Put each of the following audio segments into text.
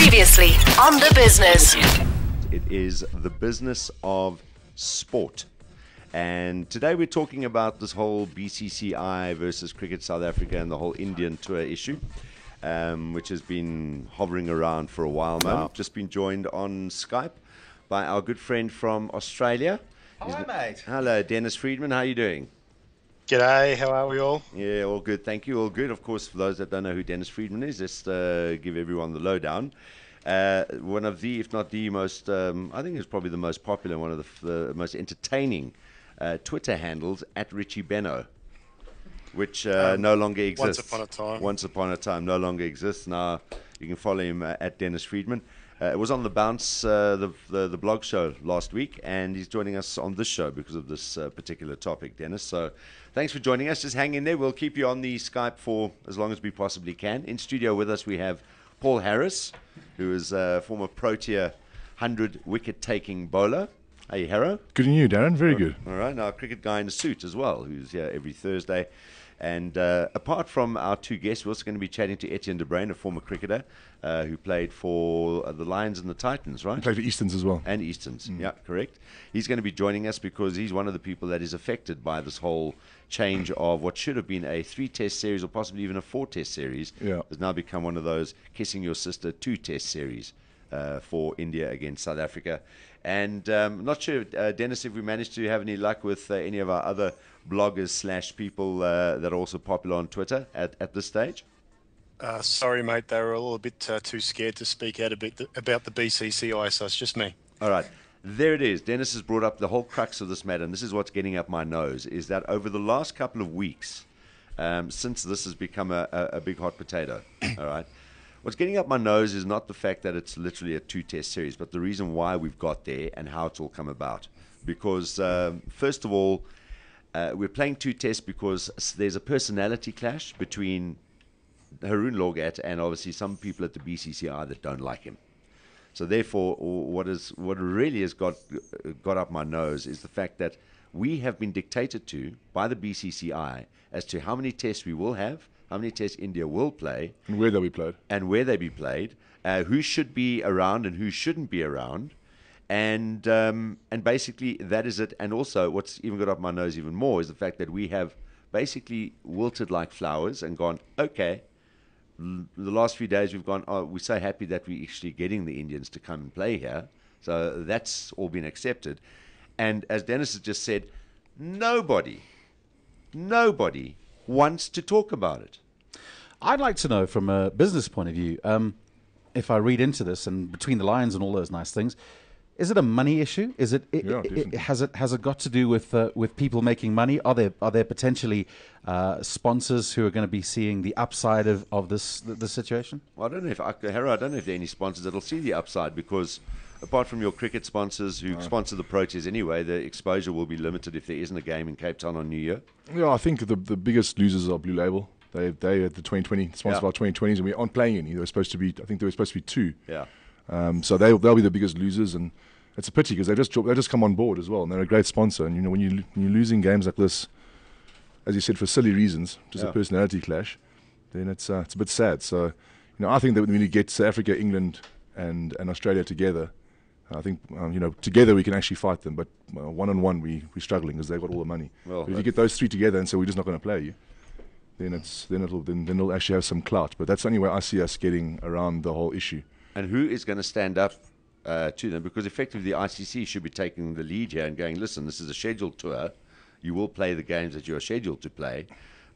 Previously on the business. It is the business of sport. And today we're talking about this whole BCCI versus Cricket South Africa and the whole Indian tour issue, um, which has been hovering around for a while now. Just been joined on Skype by our good friend from Australia. Hi, mate. Hello, Dennis Friedman. How are you doing? G'day, how are we all? Yeah, all good. Thank you. All good. Of course, for those that don't know who Dennis Friedman is, just uh, give everyone the lowdown. Uh, one of the, if not the most, um, I think it's probably the most popular, one of the, f- the most entertaining uh, Twitter handles at Richie Benaud, which uh, no longer exists. Once upon a time. Once upon a time, no longer exists. Now you can follow him uh, at Dennis Friedman. Uh, it was on the Bounce, uh, the, the the blog show last week, and he's joining us on this show because of this uh, particular topic, Dennis. So, thanks for joining us. Just hang in there. We'll keep you on the Skype for as long as we possibly can. In studio with us, we have Paul Harris, who is a former Protea hundred wicket taking bowler. Hey, Harrow. Good on you, Darren. Very good. All right, now a cricket guy in a suit as well, who's here every Thursday. And uh, apart from our two guests, we're also going to be chatting to Etienne de Bruin, a former cricketer uh, who played for uh, the Lions and the Titans, right? He Played for Easterns as well. and Easterns. Yeah, correct. He's going to be joining us because he's one of the people that is affected by this whole change of what should have been a three-test series or possibly even a four-test series. Yeah. has now become one of those kissing your sister two-test series uh, for India against South Africa. And um, not sure, uh, Dennis, if we managed to have any luck with uh, any of our other bloggers slash people uh, that are also popular on Twitter at, at this stage. Uh, sorry, mate, they were all a bit uh, too scared to speak out a bit about the BCCI, so it's just me. All right. There it is. Dennis has brought up the whole crux of this matter, and this is what's getting up my nose, is that over the last couple of weeks, um, since this has become a, a, a big hot potato, all right, what's getting up my nose is not the fact that it's literally a two-test series, but the reason why we've got there and how it's all come about. Because, um, first of all, uh, we're playing two tests because there's a personality clash between Haroon Lorgat and obviously some people at the BCCI that don't like him. So therefore, what is what really has got got up my nose is the fact that we have been dictated to by the BCCI as to how many tests we will have, how many tests India will play, And where they'll be played. and where they be played, uh, who should be around and who shouldn't be around, and um, and basically that is it. And also, what's even got up my nose even more is the fact that we have basically wilted like flowers and gone, okay. The last few days we've gone. Oh, we're so happy that we're actually getting the Indians to come and play here. So that's all been accepted. And as Dennis has just said, nobody, nobody wants to talk about it. I'd like to know from a business point of view, um, if I read into this and between the lines and all those nice things, is it a money issue? Is it, it, Yeah, it- definitely. has it has it got to do with uh, with people making money? Are there are there potentially uh, sponsors who are going to be seeing the upside of, of this the, the situation? Well, I don't know if I, Harrow, I don't know if there are any sponsors that'll see the upside because apart from your cricket sponsors who sponsor the Proteas anyway, the exposure will be limited if there isn't a game in Cape Town on New Year. Yeah, I think the the biggest losers are Blue Label. They they at the 2020 sponsor Yeah. of our 2020s, and we aren't playing any. They were supposed to be. I think there were supposed to be two. Yeah. Um, so they they'll be the biggest losers, and it's a pity because they just they just come on board as well, and they're a great sponsor. And you know when you when you're losing games like this, as you said, for silly reasons, just Yeah. a personality clash, then it's uh, it's a bit sad. So you know I think that when you get South Africa, England, and and Australia together. I think um, you know together we can actually fight them, but uh, one on one we we're struggling because they've got all the money. Well, if you get those three together and say we're just not going to play you, then it's then it'll then, then it'll actually have some clout. But that's the only way I see us getting around the whole issue. And who is going to stand up uh, to them? Because effectively the ICC should be taking the lead here and going, listen, this is a scheduled tour. You will play the games that you are scheduled to play,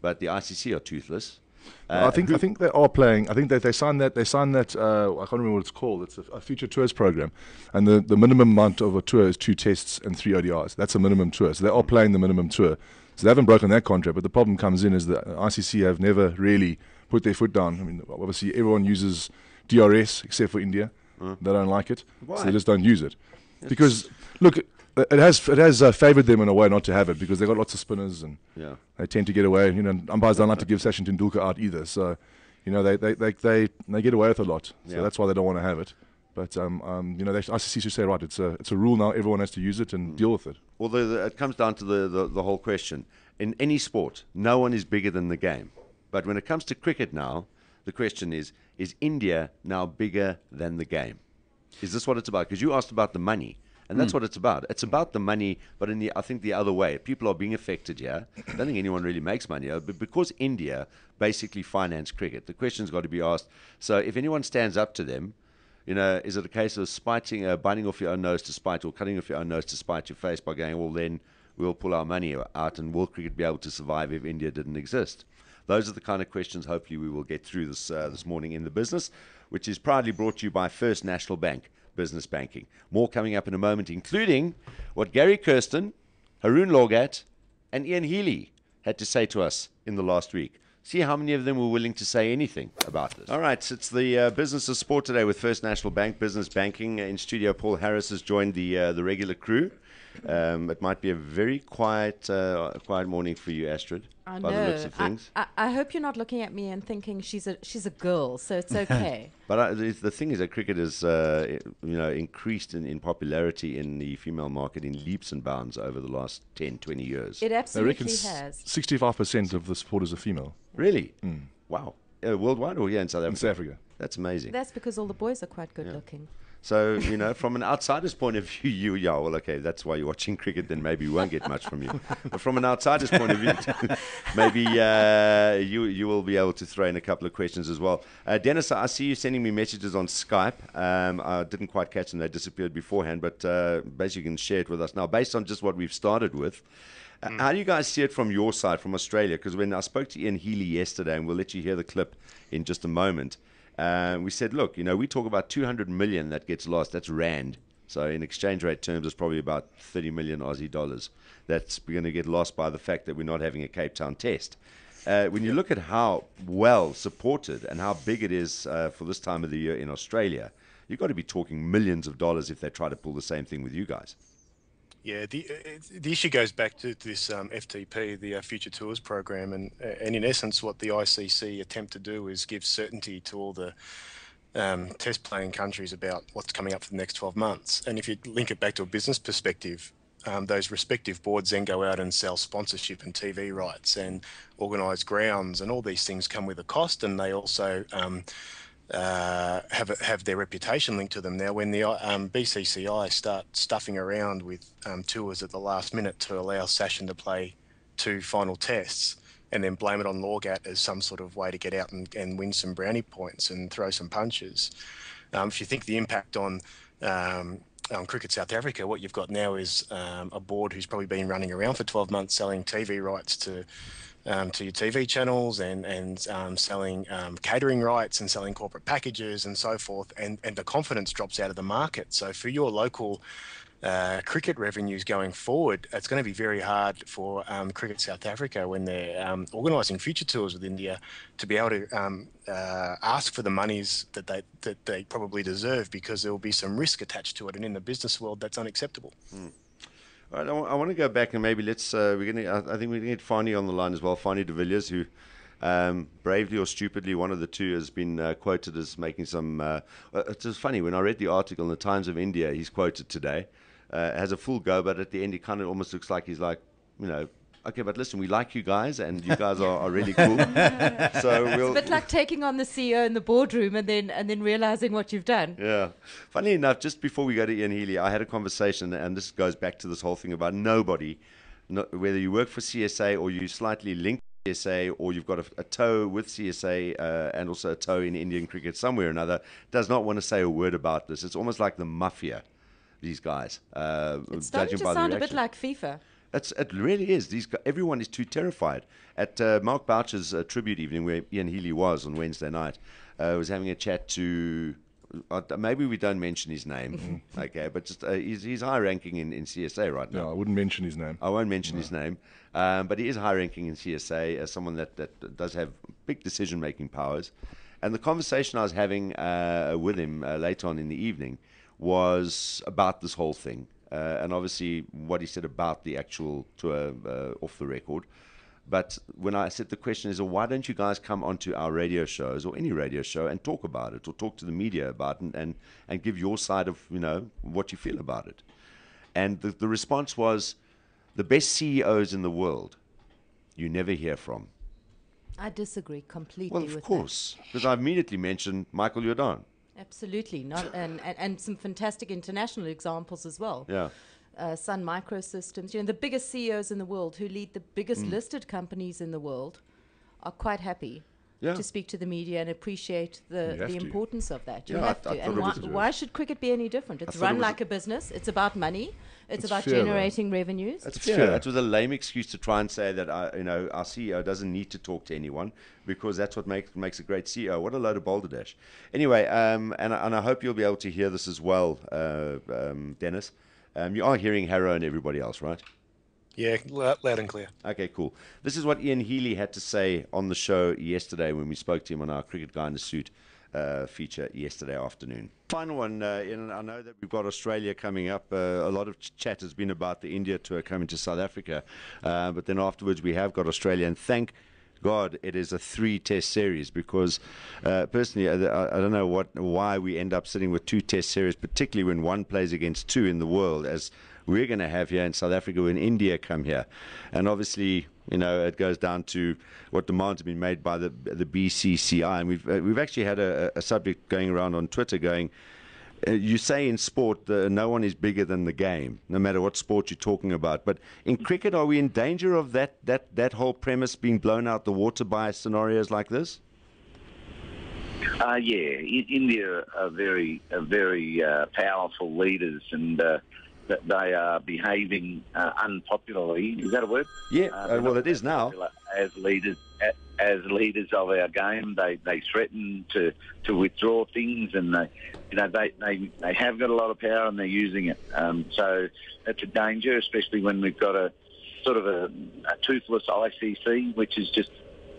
but the ICC are toothless. Uh, I think I think they are playing. I think that they signed that they signed that. Uh, I can't remember what it's called. It's a, a future tours program, and the, the minimum amount of a tour is two tests and three ODIs. That's a minimum tour. So they are playing the minimum tour. So they haven't broken that contract. But the problem comes in is that ICC have never really put their foot down. I mean, obviously everyone uses DRS except for India. They don't like it, Why? so they just don't use it. Because look, it has it has uh, favoured them in a way not to have it because they've got lots of spinners and Yeah. they tend to get away. You know, umpires don't like to give Sachin Tendulkar out either. So, you know, they they, they, they, they get away with a lot. So Yeah. that's why they don't want to have it. But um, um, you know, they, ICC should say right. It's a it's a rule now. Everyone has to use it Mm. and deal with it. Although the, it comes down to the, the, the whole question. In any sport, no one is bigger than the game. But when it comes to cricket now, the question is is India now bigger than the game? Is this what it's about? Because you asked about the money. And that's what it's about. It's about the money, but in the I think the other way. People are being affected here. I don't think anyone really makes money, but because India basically finance cricket, the question's got to be asked. So if anyone stands up to them, you know, is it a case of spiting, uh, biting off your own nose to spite, or cutting off your own nose to spite your face by going, well, then we'll pull our money out, and will cricket be able to survive if India didn't exist? Those are the kind of questions. Hopefully, we will get through this uh, this morning in the business, which is proudly brought to you by First National Bank Business Banking. More coming up in a moment, including what Gary Kirsten, Haroon Lorgat, and Ian Healy had to say to us in the last week. See how many of them were willing to say anything about this. All right, it's the uh, business of sport today with First National Bank Business Banking. In studio, Paul Harris has joined the uh, the regular crew. Um, it might be a very quiet uh, quiet morning for you, Astrid, I by know. the looks of things. I, I hope you're not looking at me and thinking she's a she's a girl, so it's okay. But uh, the, the thing is that cricket has, uh, you know, increased in, in popularity in the female market in leaps and bounds over the last 10, 20 years. it I absolutely reckon has. sixty-five percent of the supporters are female really? Wow. Uh, worldwide or here in South Africa? in South Africa. That's amazing. That's because all the boys are quite good looking. So, you know, from an outsider's point of view, you, yeah, well, okay, that's why you're watching cricket, then maybe we won't get much from you. But from an outsider's point of view, maybe uh, you, you will be able to throw in a couple of questions as well. Uh, Dennis, I see you sending me messages on Skype. Um, I didn't quite catch them, they disappeared beforehand, but uh, basically you can share it with us now. Based on just what we've started with, uh, how do you guys see it from your side, from Australia? Because when I spoke to Ian Healy yesterday, and we'll let you hear the clip in just a moment, uh, we said, look, you know, we talk about 200 million that gets lost. That's rand. So in exchange rate terms, it's probably about 30 million Aussie dollars. That's going to get lost by the fact that we're not having a Cape Town test. Uh, when you look at how well supported and how big it is uh, for this time of the year in Australia, you've got to be talking millions of dollars if they try to pull the same thing with you guys. Yeah, the uh, the issue goes back to this um, FTP, the uh, Future Tours program, and uh, and in essence, what the ICC attempt to do is give certainty to all the um, test playing countries about what's coming up for the next 12 months. And if you link it back to a business perspective, um, those respective boards then go out and sell sponsorship and TV rights and organise grounds, and all these things come with a cost, and they also um, uh, have have their reputation linked to them. Now, when the um, BCCI start stuffing around with um, tours at the last minute to allow Sachin to play two final tests, and then blame it on Lorgat as some sort of way to get out and, and win some brownie points and throw some punches. Um, if you think the impact on um, um, Cricket South Africa, what you've got now is um, a board who's probably been running around for 12 months selling TV rights to um, to your TV channels and and um, selling um, catering rights and selling corporate packages and so forth, and and the confidence drops out of the market. So for your local uh, cricket revenues going forward, it's going to be very hard for um, Cricket South Africa when they're um, organising future tours with India to be able to um, uh, ask for the monies that they that they probably deserve because there will be some risk attached to it, and in the business world, that's unacceptable. All right, I want to go back and maybe let's. Uh, we're going to. I think to get Fanie on the line as well. Fanie de Villiers, who um, bravely or stupidly, one of the two has been uh, quoted as making some. Uh, uh, it's funny when I read the article in the Times of India. He's quoted today. Uh, has a full go, but at the end, he kind of almost looks like he's like, you know. Okay, but listen, we like you guys, and you guys are, are really cool. so we'll, It's a bit like taking on the CEO in the boardroom and then and then realizing what you've done. Yeah. Funny enough, just before we go to Ian Healy, I had a conversation, and this goes back to this whole thing about nobody, no, whether you work for CSA or you slightly link CSA or you've got a, a toe with CSA uh, and also a toe in Indian cricket somewhere or another, does not want to say a word about this. It's almost like the mafia, these guys. Uh, It's starting to sound a bit like FIFA. It's, it really is. These everyone is too terrified. At uh, Mark Boucher's uh, tribute evening, where Ian Healy was on Wednesday night, uh, was having a chat to. Uh, maybe we don't mention his name, okay? But just uh, he's, he's high ranking in, in CSA right now. No, I wouldn't mention his name. I won't mention his name, um, but he is high ranking in CSA as someone that, that does have big decision making powers. And the conversation I was having uh, with him uh, later on in the evening was about this whole thing. Uh, and obviously, what he said about the actual tour uh, off the record. But when I said the question is, well, why don't you guys come onto our radio shows or any radio show and talk about it or talk to the media about it and, and, give your side of, you know, what you feel about it? And the, the response was, the best CEOs in the world you never hear from. I disagree completely Well, of course, because I immediately mentioned Michael Jordan. Absolutely not, and, and and some fantastic international examples as well. Yeah. Uh, Sun Microsystems, you know, the biggest CEOs in the world who lead the biggest Mm. listed companies in the world, are quite happy Yeah. to speak to the media and appreciate the, You have the to. importance of that. You Yeah, have th- I to. thought And why, why should cricket be any different? It's thought it run like a business. It's about money. It's, It's about fair, though. generating revenues. That's It's fair. fair. That was a lame excuse to try and say that uh, you know our CEO doesn't need to talk to anyone because that's what makes makes a great CEO. What a load of balderdash. Anyway, um, and I- and I hope you'll be able to hear this as well, uh, um, Dennis. Um, you are hearing Harrow and everybody else, right? Yeah, loud, and clear. Okay, cool. This is what Ian Healy had to say on the show yesterday when we spoke to him on our Cricket Guy in the Suit uh, feature yesterday afternoon. Final one, uh, Ian, I know that we've got Australia coming up. Uh, a lot of ch- chat has been about the India tour coming to South Africa, uh, but then afterwards we have got Australia, and thank God it is a three-test series because uh, personally I I don't know what why we end up sitting with two test series, particularly when one plays against two in the world as we're going to have here in South Africa when India come here. And obviously, you know, it goes down to what demands have been made by the the BCCI. And we've uh, we've actually had a, a subject going around on Twitter going. Uh, you say in sport that no one is bigger than the game, no matter what sport you're talking about. But in cricket, are we in danger of that that that whole premise being blown out the water by scenarios like this? Uh, yeah, India are very, are very uh, powerful leaders, and uh, that they are behaving uh, unpopularly. Is that a word? Yeah, Uh, uh, well, it is now. As leaders, as leaders of our game, they, they threaten to, to withdraw things, and they, you know, they, they, they have got a lot of power and they're using it. Um, so that's a danger, especially when we've got a sort of a, a toothless ICC, which is just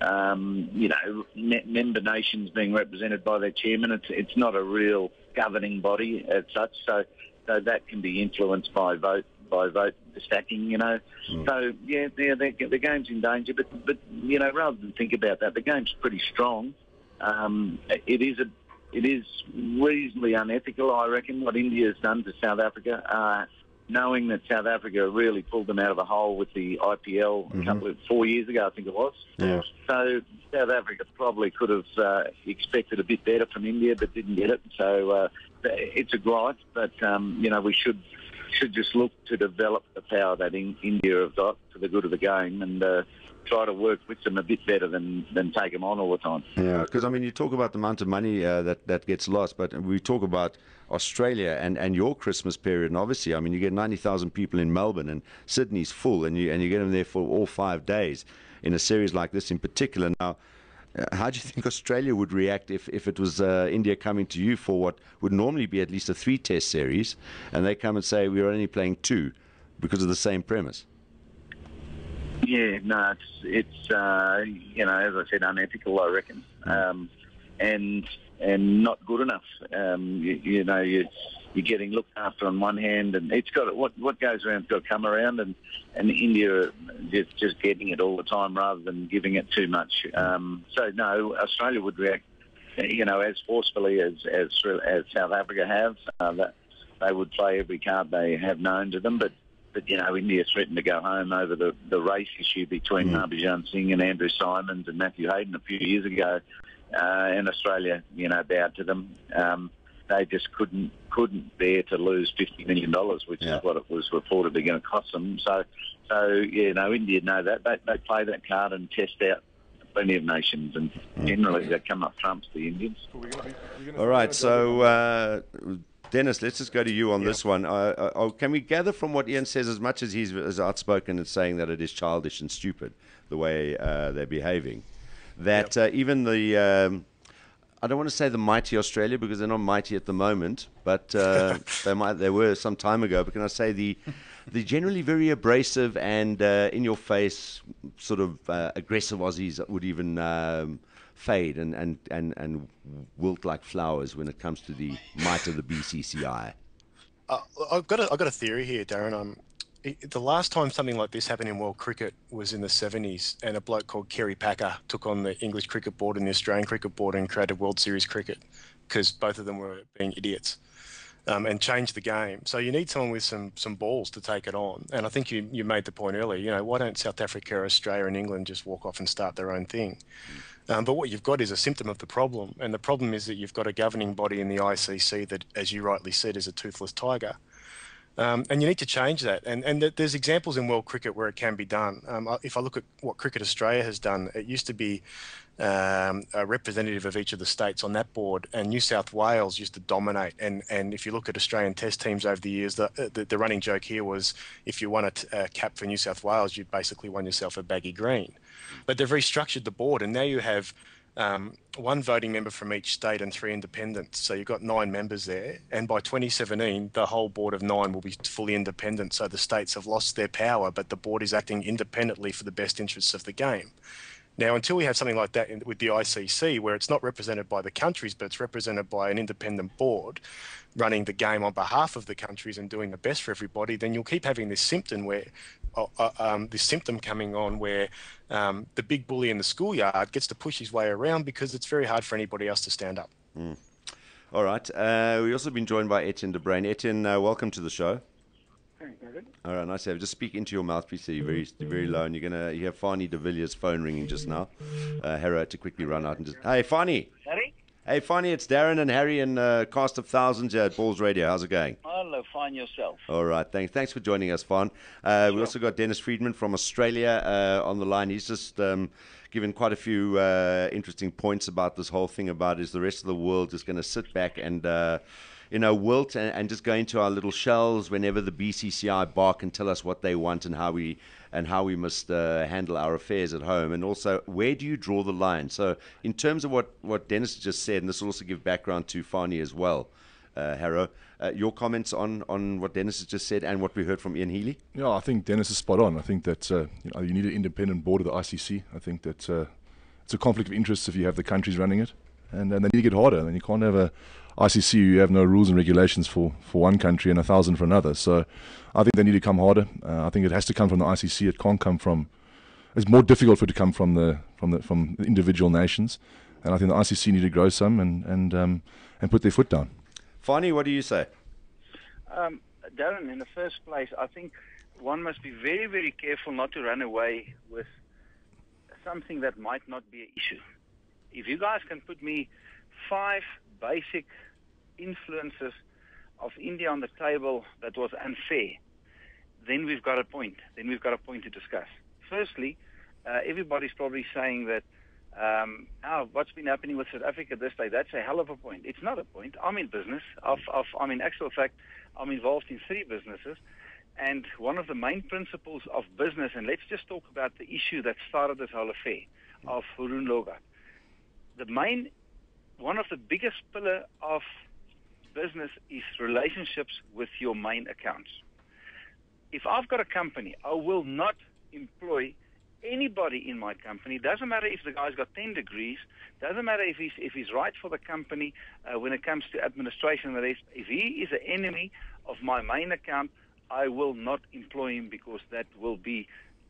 um, you know, me- member nations being represented by their chairman. It's it's not a real governing body as such. So, so that can be influenced by vote by vote stacking. You know, so yeah, yeah, the, the game's in danger. But but you know, rather than think about that, the game's pretty strong. Um, it is a it is reasonably unethical, I reckon, what India has done to South Africa. Uh, knowing that South Africa really pulled them out of a hole with the IPL a couple of four years ago, I think it was. Yeah. So South Africa probably could have uh, expected a bit better from India, but didn't get it. So uh, it's a gripe, but um, you know we should should just look to develop the power that in, India have got for the good of the game and uh, try to work with them a bit better than than take them on all the time. Yeah, because I mean, you talk about the amount of money uh, that that gets lost, but we talk about Australia and, and your Christmas period, and obviously, I mean, you get ninety thousand people in Melbourne, and Sydney's full, and you and you get them there for all five days in a series like this in particular. Now, uh, how do you think Australia would react if, if it was uh, India coming to you for what would normally be at least a three-test series, and they come and say we're only playing two because of the same premise? Yeah, no, it's it's uh, you know as I said, unethical. I reckon, um, and and not good enough. Um, you, you know, you you're getting looked after on one hand, and it's got what what goes around's got to come around, and and India are just just getting it all the time rather than giving it too much. Um, so no, Australia would react, you know, as forcefully as as as South Africa have. Uh, that they would play every card they have known to them, but but you know, India threatened to go home over the, the race issue between Mm. Harbhajan Singh and Andrew Symonds and Matthew Hayden a few years ago, uh, and Australia, you know, bowed to them. Um, they just couldn't couldn't bear to lose fifty million dollars, which Yeah. is what it was reportedly going to cost them. So, so yeah, no, India know that they they play that card and test out plenty of nations, and generally they come up trumps the Indians. All right, so uh, Dennis, let's just go to you on this one. Uh, uh, oh, can we gather from what Ian says, as much as he's as outspoken in saying that it is childish and stupid the way uh, they're behaving, that uh, even the um, I don't want to say the mighty Australia because they're not mighty at the moment, but uh, they might they were some time ago. But can I say the the generally very abrasive and uh, in your face sort of uh, aggressive Aussies would even um, fade and, and, and, and wilt like flowers when it comes to the might of the BCCI. Uh, I've got a, I've got a theory here, Darren. Um, it, the last time something like this happened in world cricket was in the 70s, and a bloke called Kerry Packer took on the English cricket board and the Australian cricket board and created World Series cricket because both of them were being idiots. um, and change the game. So you need someone with some some balls to take it on. And I think you you made the point earlier. You know, why don't South Africa, Australia, and England just walk off and start their own thing? Um, but what you've got is a symptom of the problem, and the problem is that you've got a governing body in the ICC that, as you rightly said, is a toothless tiger. Um, and you need to change that. And, and there's examples in world cricket where it can be done. Um, if I look at what Cricket Australia has done, it used to be um, a representative of each of the states on that board, and New South Wales used to dominate. And, and if you look at Australian Test teams over the years, the, the, the running joke here was if you won a, a cap for New South Wales, you basically won yourself a baggy green. But they've restructured the board, and now you have um, one voting member from each state and three independents. So you've got nine members there. And by 2017, the whole board of nine will be fully independent. So the states have lost their power, but the board is acting independently for the best interests of the game. Now, until we have something like that in, with the ICC, where it's not represented by the countries, but it's represented by an independent board running the game on behalf of the countries and doing the best for everybody, then you'll keep having this symptom where uh, uh, um, this symptom coming on where um, the big bully in the schoolyard gets to push his way around because it's very hard for anybody else to stand up. All right. Uh, we've also been joined by Etienne de Bruin. Etienne, uh, welcome to the show. Thanks, David. All right, nice to have you. Just speak into your mouthpiece, so you're very, very low, and you're gonna you have Fanie de Villiers' phone ringing just now. Uh, Harrow had to quickly run out and just, hey, Fanie. Harry? Hey, Fanie, it's Darren and Harry and uh, cast of thousands here at Ballz Radio. How's it going? Hello, fine yourself. All right, thanks. Thanks for joining us, Fawn. Uh, We also got Dennis Friedman from Australia uh, on the line. He's just um, given quite a few uh, interesting points about this whole thing about is the rest of the world just going to sit back and. Uh, you know, wilt and, and just go into our little shells whenever the BCCI bark and tell us what they want and how we and how we must uh, handle our affairs at home. And also, where do you draw the line? So, in terms of what, what Dennis just said, and this will also give background to Fanie as well, uh, Harrow, uh, your comments on, on what Dennis has just said and what we heard from Ian Healy? Yeah, I think Dennis is spot on. I think that uh, you, know, you need an independent board of the ICC. I think that uh, it's a conflict of interest if you have the countries running it, and, and they need to get harder. And you can't have a ICC you have no rules and regulations for, for one country and a thousand for another. So I think they need to come harder. Uh, I think it has to come from the ICC. It can't come from. It's more difficult for it to come from the from the from the individual nations, and I think the ICC need to grow some and and um, and put their foot down. Fanie, what do you say? Um, Darren, in the first place, I think one must be very, very careful not to run away with something that might not be an issue. If you guys can put me five basic influences of India on the table that was unfair, then we've got a point. Then we've got a point to discuss. Firstly, uh, everybody's probably saying that, um, oh, what's been happening with South Africa this day? That's a hell of a point. It's not a point. I'm in business. I've, I've, I'm in actual fact, I'm involved in three businesses. And one of the main principles of business, and let's just talk about the issue that started this whole affair of Haroon Lorgat. The main, one of the biggest pillar of business is relationships with your main accounts. If I've got a company, I will not employ anybody in my company. Doesn't matter if the guy's got 10 degrees. Doesn't matter if he's if he's right for the company uh, when it comes to administration. If he is an enemy of my main account, I will not employ him because that will be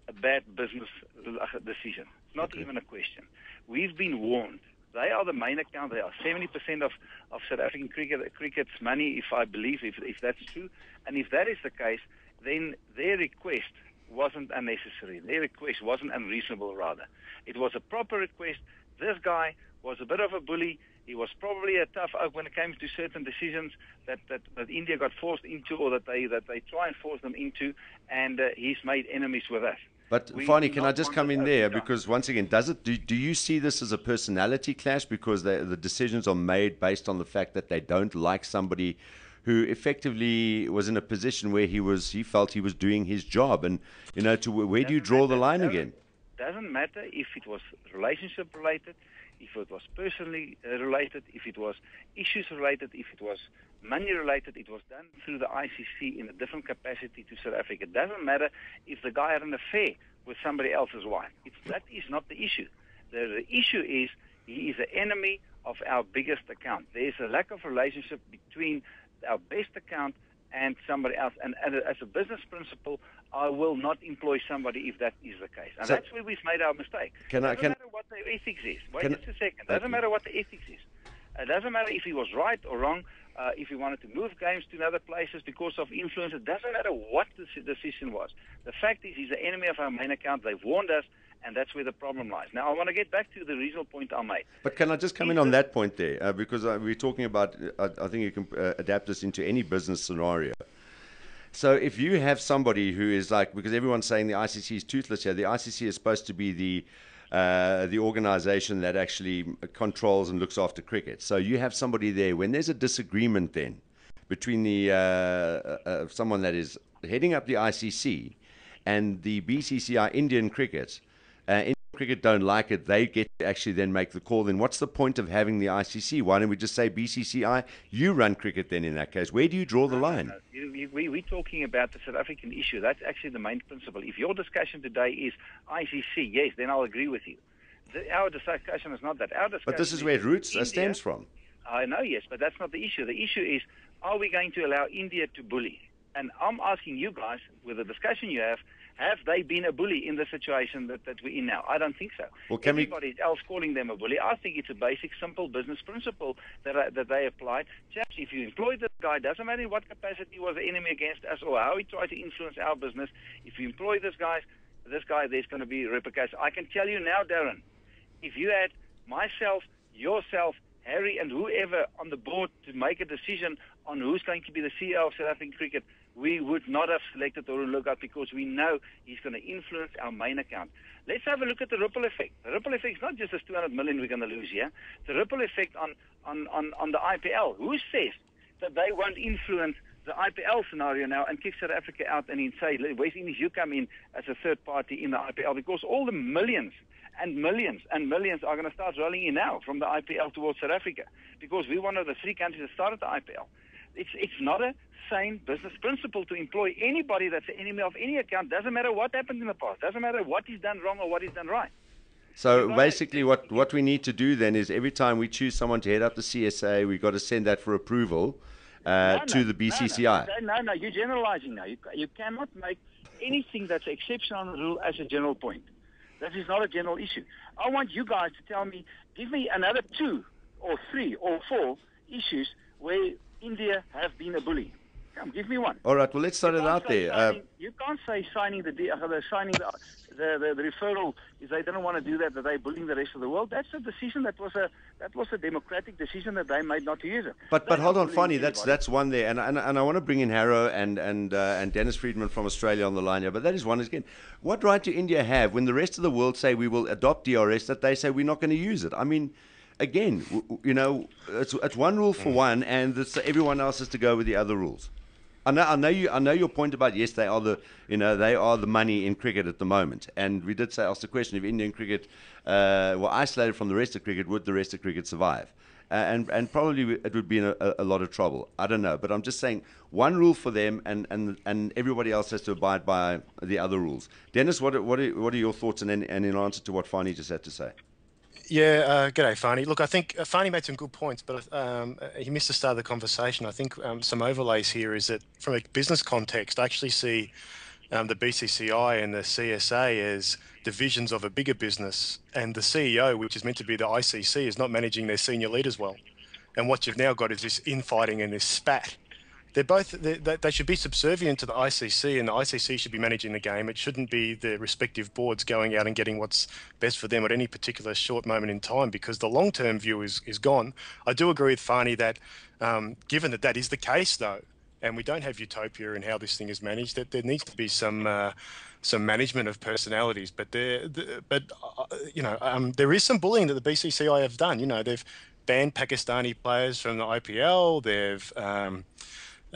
a bad business uh, decision. It's not even a question. We've been warned. They are the main account. They are 70% of, of South African cricket, cricket's money, if I believe, if, if that's true. And if that is the case, then their request wasn't unnecessary. Their request wasn't unreasonable, rather. It was a proper request. This guy was a bit of a bully. He was probably a tough oak when it came to certain decisions that, that, that India got forced into or that they, that they try and force them into, and uh, he's made enemies with us. But We Fanie, can I just come in there because once again, does it? Do, do you see this as a personality clash because the the decisions are made based on the fact that they don't like somebody who effectively was in a position where he was he felt he was doing his job and you know to where do you draw the line Doesn't- again? Doesn't matter if it was relationship related, if it was personally uh, related, if it was issues related, if it was money related. It was done through the ICC in a different capacity to South Africa. It doesn't matter if the guy had an affair with somebody else's wife. It's, that is not the issue. The, the issue is he is an enemy of our biggest account. There is a lack of relationship between our best account and somebody else. And, and as a business principle, I will not employ somebody if that is the case. And So- that's where we've made our mistake. Can I- doesn't can- matter what the ethics is. Wait Can- just a second. Doesn't matter what the ethics is. It doesn't matter if he was right or wrong. uh, if he wanted to move games to other places because of influence. It doesn't matter what the decision was. The fact is, he's the enemy of our main account. They've warned us, and that's where the problem lies. Now, I want to get back to the reasonable point I made. But can I just come in on that point there? Uh, because uh, we're talking about, uh, I think you can uh, adapt this into any business scenario. So if you have somebody who is like, because everyone's saying the ICC is toothless here, the ICC is supposed to be the uh, the organization that actually controls and looks after cricket. So you have somebody there. When there's a disagreement, then between the uh, uh, uh, someone that is heading up the ICC and the BCCI Indian cricket, uh, cricket don't like it. They get to actually then make the call. Then what's the point of having the ICC? Why don't we just say BCCI? You run cricket then in that case. Where do you draw the line? No, you- you- we, we're talking about the South African issue. That's actually the main principle. If your discussion today is ICC, yes, then I'll agree with you. The, our discussion is not that. Our discussion But this is where it roots uh, India- stems from. I know, yes, but that's not the issue. The issue is, are we going to allow India to bully? And I'm asking you guys, with the discussion you have, have they been a bully in the situation that, that we're in now? I don't think so. Well, can we- else calling them a bully. I think it's a basic, simple business principle that I, that they applied. Chaps, if you employ this guy, doesn't matter in what capacity he was the enemy against us or how he tried to influence our business. If you employ this guy, this guy, there's going to be repercussions. I can tell you now, Darren, if you had myself, yourself, Harry, and whoever on the board to make a decision on who's going to be the CEO of South African cricket, we would not have selected Haroon Lorgat because we know he's going to influence our main account. Let's have a look at the ripple effect. The ripple effect is not just this 200 million we're going to lose here. The ripple effect on, on, on, on the IPL. Who says that they won't influence the IPL scenario now and kick South Africa out and say, West Indies, you come in as a third party in the IPL because all the millions and millions and millions are going to start rolling in now from the IPL towards South Africa because we're one of the three countries that started the IPL. It's, it's not a sane business principle to employ anybody that's an enemy of any account. Doesn't matter what happened in the past. Doesn't matter what is done wrong or what is done right. So basically, what, what we need to do then is every time we choose someone to head up the CSA, we've got to send that for approval uh, No, to no, the no, no. BCCI. No, no, no, you're generalizing now. You, you cannot make anything that's exceptional on the rule as a general point. That is not a general issue. I want you guys to tell me, give me another two or three or four issues where India have been a bully. Come, give me one. All right, well, let's start You it out there. Uh, you can't say signing the, uh, the signing the, the, the, the referral is they don't want to do that, that they're bullying the rest of the world. That's a decision that was a that was a democratic decision that they made not to use it. But but hold on, Fanie, that's that's one there, and and, and I want to bring in Harrow and and uh, and Dennis Friedman from Australia on the line here. But that is one again. What right do India have when the rest of the world say we will adopt DRS that they say we're not going to use it? I mean. Again, you know, it's, it's one rule for one, and it's, everyone else has to go with the other rules. I know, I know you. I know your point about yes, they are the, you know, they are the money in cricket at the moment. And we did say ask the question if Indian cricket uh, were isolated from the rest of cricket, would the rest of cricket survive? Uh, and and probably it would be in a, a lot of trouble. I don't know, but I'm just saying one rule for them, and, and, and everybody else has to abide by the other rules. Dennis, what are, what are, what are your thoughts, and in, and in answer to what Fanie just had to say? Yeah, uh, g'day, Fanie. Look, I think uh, Fanie made some good points, but um, uh, he missed the start of the conversation. I think um, some overlays here is that from a business context, I actually see um, the BCCI and the CSA as divisions of a bigger business, and the CEO, which is meant to be the ICC, is not managing their senior leaders well. And what you've now got is this infighting and this spat. They're both they, they should be subservient to the ICC, and the ICC should be managing the game. It shouldn't be the respective boards going out and getting what's best for them at any particular short moment in time, because the long-term view is is gone. I do agree with Fanie that, um, given that that is the case, though, and we don't have utopia in how this thing is managed, that there needs to be some. Uh, some management of personalities, but there, the, but uh, you know, um, there is some bullying that the BCCI have done. You know, they've banned Pakistani players from the IPL. They've um,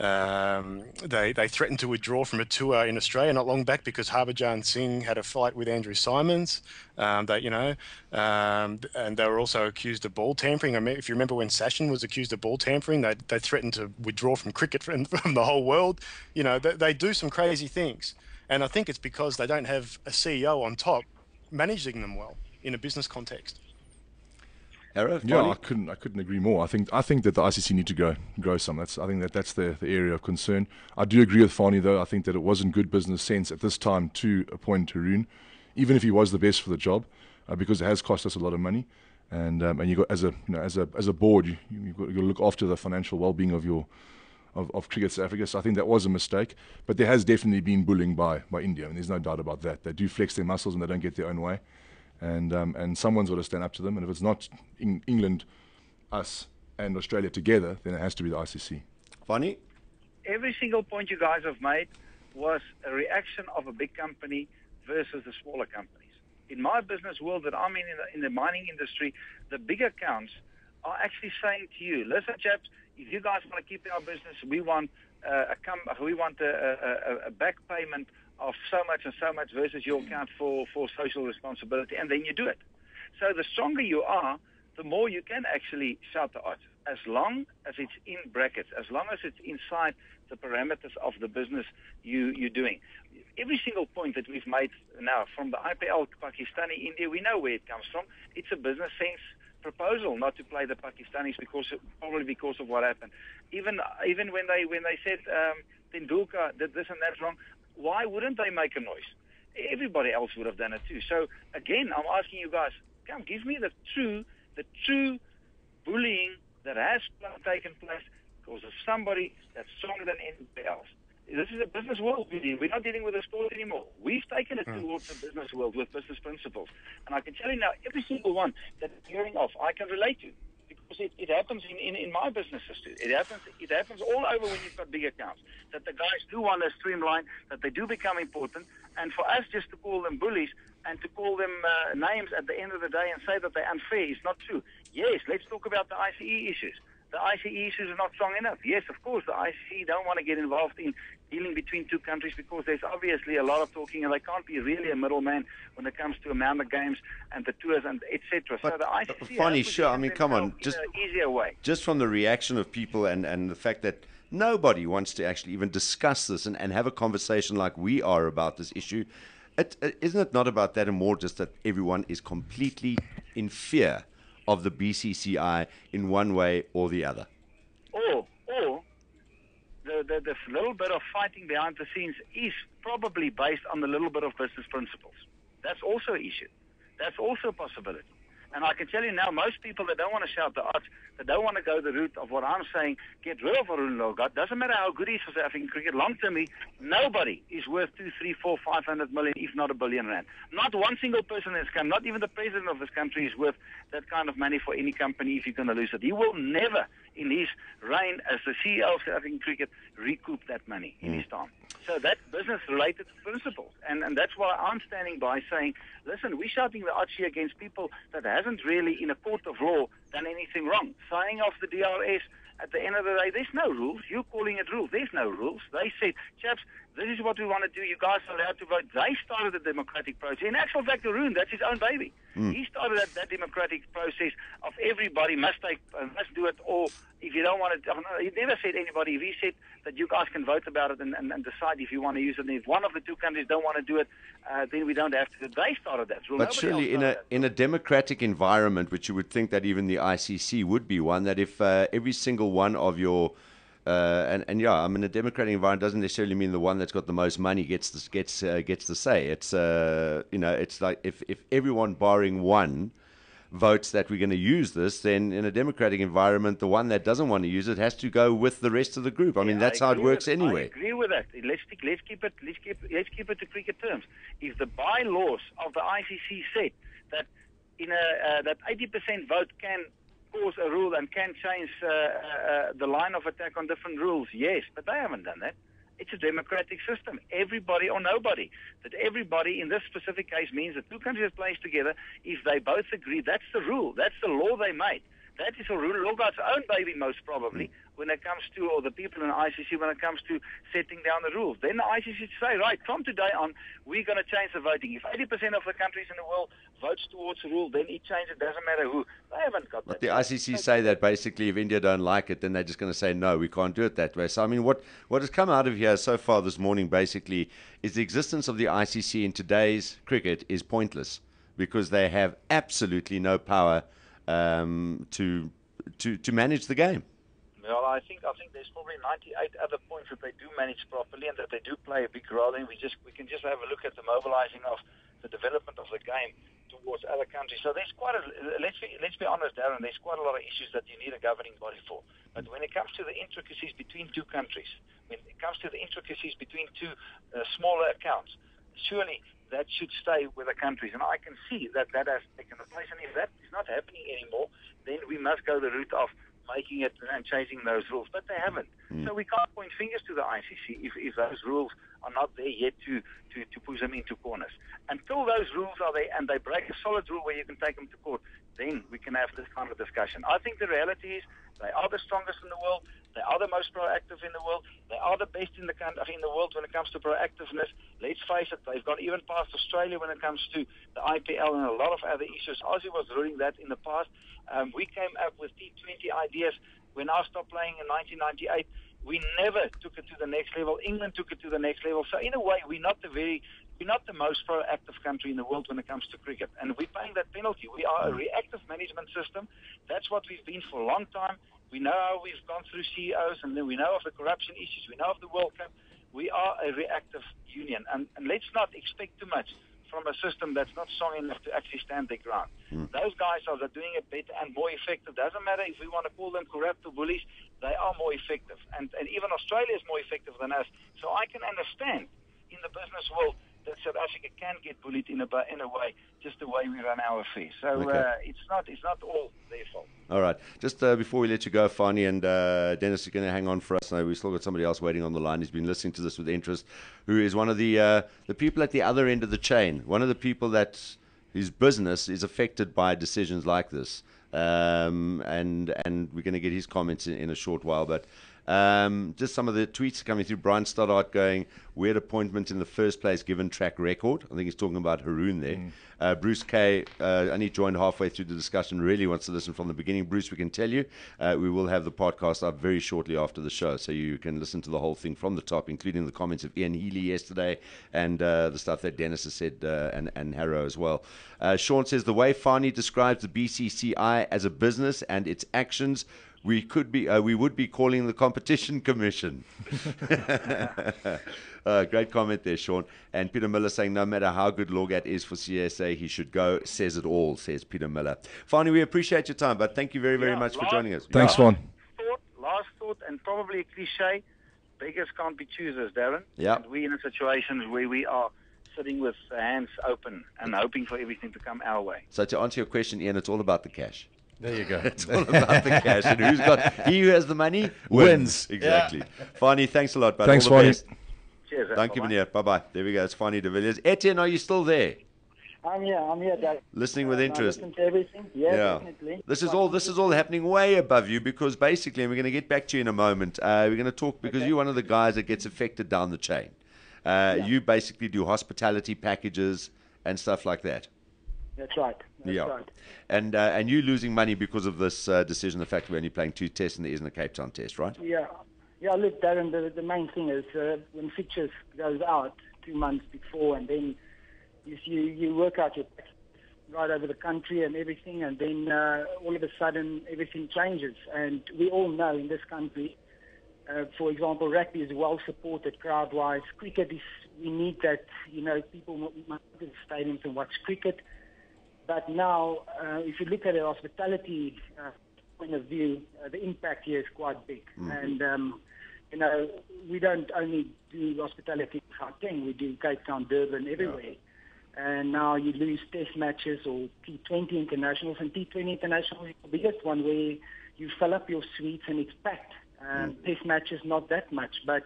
um, they they threatened to withdraw from a tour in Australia not long back because Harbhajan Singh had a fight with Andrew Symonds. Um, they you know, um, and they were also accused of ball tampering. I mean, if you remember when Sachin was accused of ball tampering, they they threatened to withdraw from cricket from, from the whole world. You know, they, they do some crazy things, and I think it's because they don't have a CEO on top managing them well in a business context. Harrow, Yeah, I couldn't. I couldn't agree more. I think. I think that the ICC need to grow, grow some. That's. I think that that's the, the area of concern. I do agree with Fanie though. I think that it wasn't good business sense at this time to appoint Haroon, even if he was the best for the job, uh, because it has cost us a lot of money. and um, and you got as a you know as a as a board, you you got to look after the financial well-being of your of, of cricket South Africa. So I think that was a mistake. But there has definitely been bullying by by India, and there's no doubt about that. They do flex their muscles and they don't get their own way, and um, and someone's got to stand up to them. And if it's not Eng- England, us, and Australia together, then it has to be the ICC. Fanie? every single point you guys have made was a reaction of a big company versus the smaller companies. In my business world that I'm in, in the, in the mining industry, the big accounts are actually saying to you, listen, chaps, if you guys want to keep in our business, we want uh, a com- we want a, a, a back payment of so much and so much versus your account for, for social responsibility, and then you do it. So the stronger you are, the more you can actually shout the odds, as long as it's in brackets, as long as it's inside the parameters of the business you, you're doing. Every single point that we've made now, from the IPL, Pakistani, India, we know where it comes from. It's a business sense proposal not to play the Pakistanis because probably because of what happened. Even even when they when they said um, Tendulkar did this and that wrong, why wouldn't they make a noise? Everybody else would have done it too. So again, I'm asking you guys, come give me the true the true bullying that has taken place because of somebody that's stronger than anybody else. This is a business world. We're not dealing with a sport anymore. We've taken it towards the business world with business principles. And I can tell you now, every single one that I'm hearing of, I can relate to. Because it, it happens in, in, in my businesses too. It happens it happens all over when you've got big accounts. That the guys do want to streamline, that they do become important. And for us just to call them bullies and to call them uh, names at the end of the day and say that they're unfair is not true. Yes, let's talk about the ICC issues the ICC issues are not strong enough. Yes, of course, the ICC don't want to get involved in dealing between two countries because there's obviously a lot of talking, and they can't be really a middleman when it comes to of games and the tours and etc. So But, the ICC, funny, sure, I mean, come on, just- easier way. just from the reaction of people and, and the fact that nobody wants to actually even discuss this and, and have a conversation like we are about this issue, it, isn't it not about that and more just that everyone is completely in fear of the BCCI in one way or the other? or or the, the the little bit of fighting behind the scenes is probably based on the little bit of business principles. That's also an issue. That's also a possibility. And I can tell you now, most people that don't want to shout the odds, that don't want to go the route of what I'm saying, get rid of Haroon Lorgat. Doesn't matter how good he is for South African cricket. Long term, nobody is worth two, three, four, five hundred million, if not a billion rand. Not one single person in this country, not even the president of this country, is worth that kind of money for any company if you're going to lose it. He will never, in his reign as the CEO of South African cricket, recoup that money in his hmm. time. So that's business-related principles, and and that's why I'm standing by saying, listen, we're shouting the odds here against people that hasn't really, in a court of law, done anything wrong. Signing off the DRS. At the end of the day, there's no rules. You're calling it rules. There's no rules. They said, chaps, this is what we want to do. You guys are allowed to vote. They started the democratic process. In actual fact, Haroon, that's his own baby. He started that, that democratic process of everybody must take, uh, must do it, or if you don't want to, he never said anybody. If he said that you guys can vote about it and, and, and decide if you want to use it, and if one of the two countries don't want to do it, uh, then we don't have to. They started that rule. But Nobody surely, in a that. in a democratic environment, which you would think that even the ICC would be one, that if uh, every single one of your uh, and, and yeah, I mean, a democratic environment doesn't necessarily mean the one that's got the most money gets the, gets uh, gets the say. It's uh, you know, it's like if if everyone barring one votes that we're going to use this, then in a democratic environment, the one that doesn't want to use it has to go with the rest of the group. I mean, Yeah, that's I how it works with- I anyway. agree with that. Let's stick, let's keep it let's keep let's keep it to cricket terms. If the bylaws of the ICC said that in a uh, that 80% vote can cause a rule and can change uh, uh, uh, the line of attack on different rules, yes, but they haven't done that. It's a democratic system. Everybody or nobody. That everybody in this specific case means that two countries plays together. If they both agree, that's the rule. That's the law they made. That is a rule. Lorgat's own baby, most probably, hmm. when it comes to, or the people in the ICC, when it comes to setting down the rules. Then the ICC should say, right, from today on, we're going to change the voting. If 80% of the countries in the world votes towards a rule, then it changes. It doesn't matter who. They haven't got But that. the ICC say that basically if India don't like it, then they're just going to say no, we can't do it that way. So I mean, what what has come out of here so far this morning basically is the existence of the ICC in today's cricket is pointless because they have absolutely no power um, to to to manage the game. Well, I think I think there's probably 98 other points that they do manage properly and that they do play a big role in. We just we can just have a look at the mobilizing of the development of the game towards other countries. So there's quite a let's be let's be honest, Darren. There's quite a lot of issues that you need a governing body for. But when it comes to the intricacies between two countries, when it comes to the intricacies between two uh, smaller accounts, surely that should stay with the countries. And I can see that that has taken place. And if that is not happening anymore, then we must go the route of making it and changing those rules. But they haven't. Hmm. So we can't point fingers to the ICC if, if those rules are not there yet to, to, to push them into corners. Until those rules are there and they break a solid rule where you can take them to court, then we can have this kind of discussion. I think the reality is they are the strongest in the world. They are the most proactive in the world. They are the best in the country, in the world when it comes to proactiveness. Let's face it, they've gone even past Australia when it comes to the IPL and a lot of other issues. Aussie was ruling that in the past. Um, we came up with T20 ideas when I stopped playing in 1998. We never took it to the next level. England took it to the next level. So in a way, we're not the very we're not the most proactive country in the world when it comes to cricket, and we're paying that penalty. We are a reactive management system. That's what we've been for a long time. We know how we've gone through CEOs, and then we know of the corruption issues. We know of the World Cup. We are a reactive union, and, and let's not expect too much from a system that's not strong enough to actually stand their ground. Hmm. Those guys are doing it better and more effective. Doesn't matter if we want to call them corrupt or bullies, they are more effective. And, and even Australia is more effective than us. So I can understand in the business world that South Africa can get bullied in a, in a way, just the way we run our affairs. So Okay. uh, it's not it's not all their fault. All right. Just uh, before we let you go, Fanie and uh, Dennis are going to hang on for us. Now we've still got somebody else waiting on the line. He's been listening to this with interest. Who is one of the uh, the people at the other end of the chain? One of the people that whose business is affected by decisions like this. Um, and and we're going to get his comments in, in a short while, but. Um, just some of the tweets coming through. Brian Stoddart going, weird appointment in the first place given track record. I think he's talking about Haroon there. Uh, Bruce K uh, only joined halfway through the discussion, really wants to listen from the beginning. Bruce, we can tell you, uh, we will have the podcast up very shortly after the show, so you can listen to the whole thing from the top, including the comments of Ian Healy yesterday and uh, the stuff that Dennis has said uh, and, and Harrow as well. Uh, Sean says, the way Fanie describes the BCCI as a business and its actions we could be uh, we would be calling the competition commission uh, great comment there sean and peter miller saying no matter how good lorgat is for csa he should go says it all says peter miller finally we appreciate your time but thank you very very Yeah, much for joining us Thanks, Vaughn. Thought, last thought, and probably a cliche. Beggars can't be choosers, Darren. Yeah. We're in a situation where we are sitting with hands open and hoping for everything to come our way. so to answer your question ian it's all about the cash There you go. it's all about the cash and who's got he who has the money wins, Wins. exactly Fanie, thanks a lot but Thanks, all Fanie. Cheers. thank you Bye-bye. Meneer. bye-bye there we go it's Fanie de Villiers Etienne are you still there I'm here. I'm here, Dad. listening with interest listen to everything. Yeah, definitely. This is all. This is all happening way above you because basically, and we're going to get back to you in a moment. Uh, we're going to talk because you're one of the guys that gets affected down the chain. Uh, You basically do hospitality packages and stuff like that. That's right. That's yeah, right. and uh, and you losing money because of this uh, decision. The fact we're only playing two tests and there isn't a Cape Town test, right? Yeah. Yeah, look, Darren, the, the main thing is uh, when fixtures goes out two months before and then you, you, you work out your right over the country and everything and then uh, all of a sudden everything changes. And we all know in this country, uh, for example, rugby is well supported crowd-wise. Cricket is, we need that, you know, people must go to the stadiums and watch cricket. But now, uh, if you look at the hospitality uh, point of view, uh, the impact here is quite big. And, um, you know, we don't only do hospitality in Gauteng, we do Cape Town, Durban, everywhere. And now you lose test matches or T20 internationals. And T20 internationals is the biggest one where you fill up your suites and it's packed. Um, Test matches, not that much. But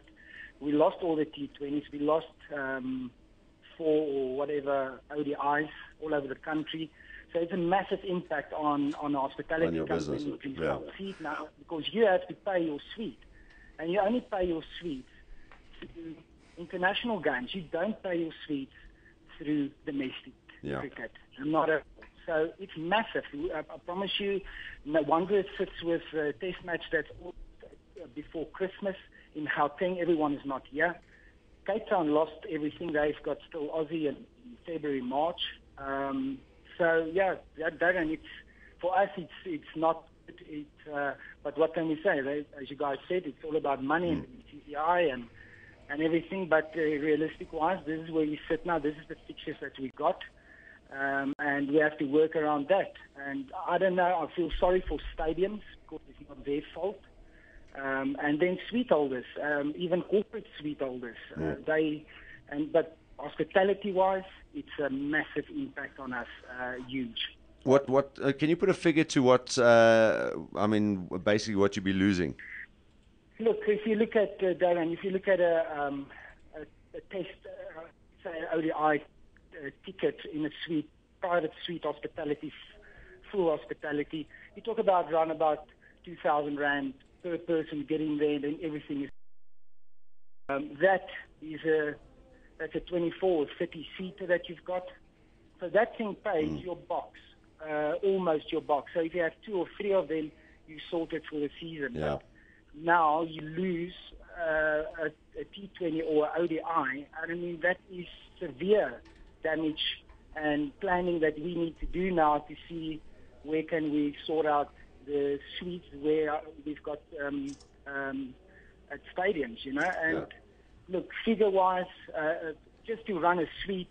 we lost all the T20s. We lost um, four or whatever ODIs all over the country. So it's a massive impact on on hospitality On your company business, yeah. succeed now because you have to pay your suite, and you only pay your suite through international games. You don't pay your suite through domestic Yeah. cricket. Not a so it's massive. I, I promise you, no wonder it sits with a test match that's all before Christmas in Gauteng. Everyone is not here. Cape Town lost everything. They've got still Aussie in February, March. Um, so yeah, that, that and it's for us. It's it's not. It, uh, but what can we say? They, as you guys said, it's all about money and CCI and and everything. But uh, realistic wise, this is where we sit now. This is the fixtures that we got. um, and we have to work around that. And I don't know. I feel sorry for stadiums because it's not their fault. Um, and then suite holders, um, even corporate suite holders, uh, they and but hospitality-wise, it's a massive impact on us, uh, huge. What what uh, can you put a figure to what uh, I mean basically what you'd be losing? Look, if you look at uh, Darren, if you look at a, um, a, a test, uh, say an ODI uh, ticket in a suite, private suite hospitality, full hospitality, you talk about around about two thousand rand per person getting there, then everything is. Um, that is a that's a 24 or 30 seater that you've got. So that thing pays your box, uh, almost your box. So if you have two or three of them, you sorted for the season. Yeah. But now you lose uh, a, a T20 or ODI. I mean, that is severe damage and planning that we need to do now to see where can we sort out the suites where we've got um, um, at stadiums, you know. And look, figure-wise, uh, just to run a suite